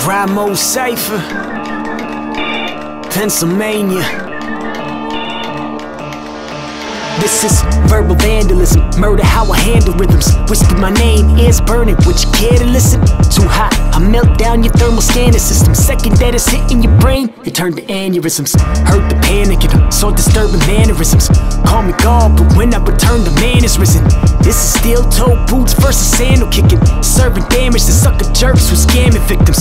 Grind Mode Cypher, PennsylMania. This is verbal vandalism, murder how I handle rhythms. Whisper my name, ears burning, would you care to listen? Too hot, I melt down your thermal scanner system. Second that it's hitting your brain, it turned to aneurysms. Heard the panic and saw disturbing mannerisms. Call me God, but when I return, the man is risen. This is steel toe boots versus sandal kicking. Serving damage to sucker jerks who scamming victims.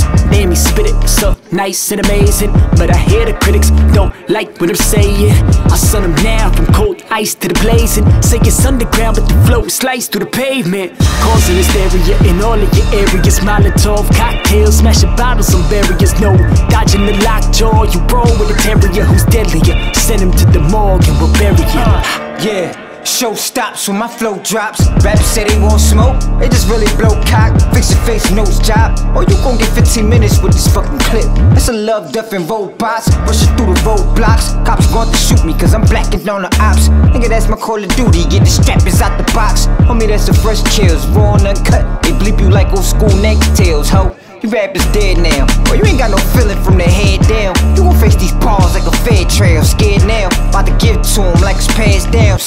Nice and amazing. But I hear the critics don't like what I'm saying. I send them now from cold ice to the blazing. Say it's underground, but the flow sliced through the pavement. Causing hysteria in all of your areas. Molotov cocktails, smashing bottles on barriers. No dodging the lockjaw. You roll with a terrier who's deadlier. Send him to the morgue and we'll bury you. Uh, yeah. Show stops when my flow drops. Rappers say they want smoke, they just really blow cock. Fix your face, nose job. Or you gon' get 15 minutes with this fucking clip. That's a love, death, and robots. Rushing through the roadblocks. Cops going to shoot me cause I'm blacking on the ops. Nigga, that's my call of duty. Get the strappers out the box. Homie, that's the fresh chills. Raw and uncut. They bleep you like old school neck tails, ho. You rappers dead now. Or you ain't got no feeling from the head down. You gon' face these paws like a fed trail. Scared now.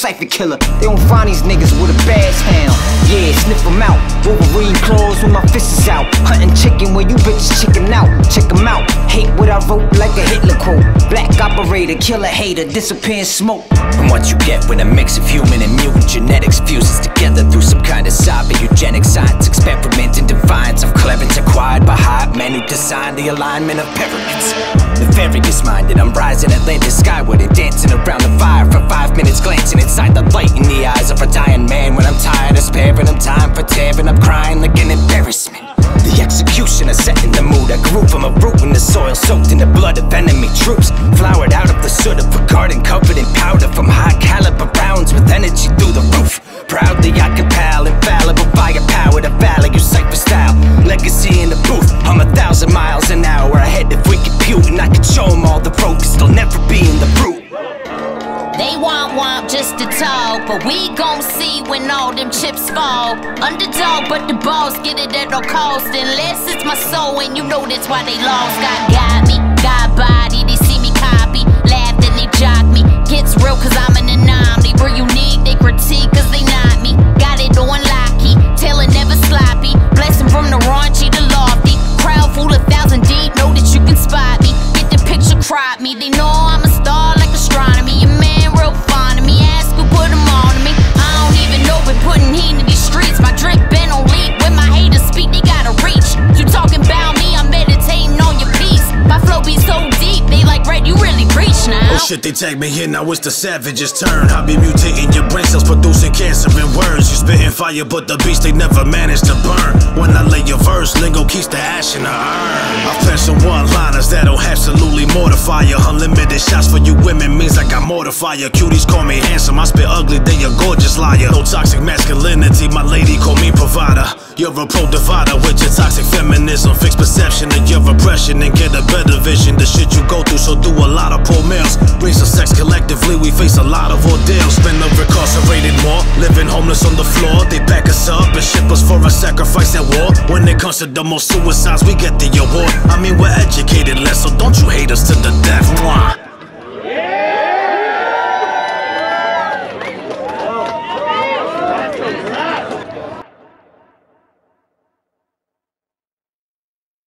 Cypher killer. They don't find these niggas with a bass hound. Yeah, sniff them out. Wolverine claws when my fist is out. Hunting chicken where you bitches chicken out. Check them out. Hate what I wrote like a Hitler quote. Black operator, killer hater, disappear in smoke. And what you get when a mix of human and mutant genetics fuses together through some kind of cyber eugenic science experiment in defiance of cleverance acquired by hype men who designed the alignment of pyramids. Nefarious minded, I'm rising Atlantis skyward and dancing around the fire executioner setting the mood. I grew from a root in the soil, soaked in the blood of enemy troops. Flowered out of the soot of a garden covered in powder from high caliber rounds with energy through the roof. They want just to talk, but we gon' see when all them chips fall. Underdog, but the boss get it at all cost. Unless it's my soul, and you know that's why they lost. God got me, God body, they see me copy, laugh and they jock me. Gets real cause I'm an anomaly. Shit, they tag me here, now it's the savage's turn. I be mutating your brain cells, producing cancer in words. You spitting fire, but the beast they never managed to burn. When I lay your verse, Lingo keeps the ash in the urn. I plan some one liners that'll absolutely mortify you. Unlimited shots for you women means I got mortify you. Cuties call me handsome, I spit ugly, they a gorgeous liar. No toxic masculinity, You're a pro divider with your toxic feminism. Fix perception of your oppression and get a better vision. The shit you go through, so do a lot of poor males. Raise of sex collectively, we face a lot of ordeals. Spend up incarcerated more, living homeless on the floor. They pack us up and ship us for a sacrifice at war. When it comes to the most suicides, we get the award.